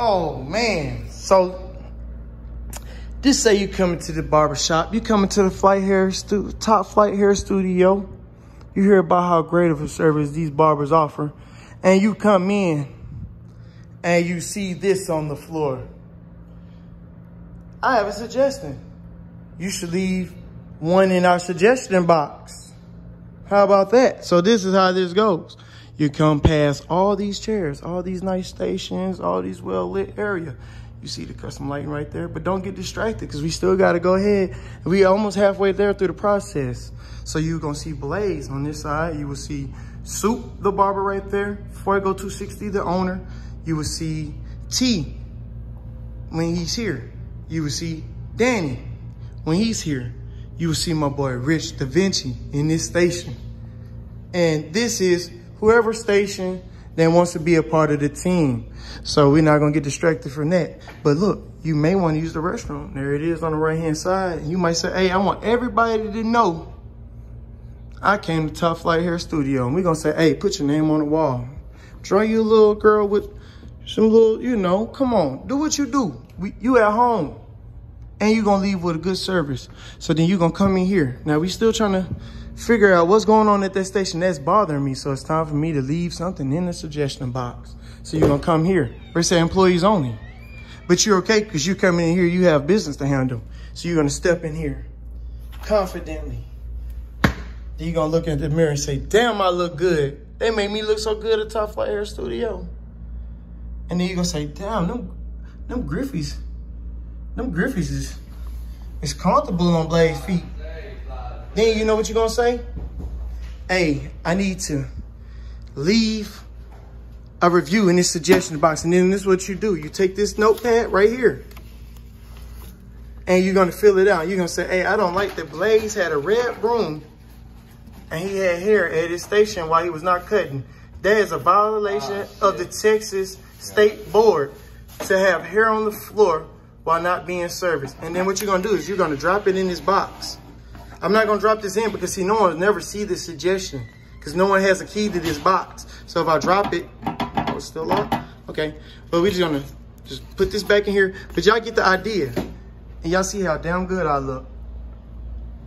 Oh man. So just say you coming to the barber shop, you coming to the flight hair stu top flight hair studio. You hear about how great of a service these barbers offer, and you come in and you see this on the floor. I have a suggestion. You should leave one in our suggestion box. How about that? So this is how this goes. You come past all these chairs, all these nice stations, all these well-lit area. You see the custom lighting right there, but don't get distracted because we still got to go ahead. We almost halfway there through the process. So you're going to see Blaze on this side. You will see Soup, the barber right there. Fuego 260, the owner. You will see T when he's here. You will see Danny when he's here. You will see my boy Rich Da Vinci in this station. And this is whoever station that wants to be a part of the team. So we're not gonna get distracted from that. But look, you may want to use the restroom. There it is on the right hand side. You might say, hey, I want everybody to know I came to Top Flight Hair Studio. And we're gonna say, hey, put your name on the wall. Draw you a little girl with some little, you know, come on, do what you do. We, you at home and you're gonna leave with a good service. So then you're gonna come in here. Now we still trying to figure out what's going on at that station that's bothering me. So it's time for me to leave something in the suggestion box. So you're gonna come here. We say employees only. But you're okay because you come in here, you have business to handle. So you're gonna step in here confidently. Then you're gonna look in the mirror and say, damn, I look good. They made me look so good at Top Flight Hair Studio. And then you're gonna say, damn, them, them Griffeys, them Griffeys is, is comfortable on Blaze's feet. Then you know what you're gonna say? Hey, I need to leave a review in this suggestion box. And then this is what you do. You take this notepad right here and you're gonna fill it out. You're gonna say, hey, I don't like that Blaze had a red broom and he had hair at his station while he was not cutting. That is a violation oh, of the Texas State Board to have hair on the floor while not being serviced. And then what you're gonna do is you're gonna drop it in this box. I'm not gonna drop this in because see, no one will never see this suggestion because no one has a key to this box. So if I drop it, oh, it's still locked? Okay, but we're just gonna just put this back in here. But y'all get the idea. And y'all see how damn good I look.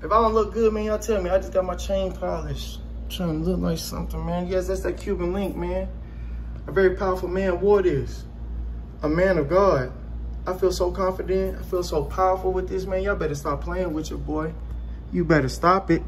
If I don't look good, man, y'all tell me. I just got my chain polished. I'm trying to look like something, man. Yes, that's that Cuban link, man. A very powerful man wore this. A man of God. I feel so confident. I feel so powerful with this, man. Y'all better stop playing with your boy. You better stop it.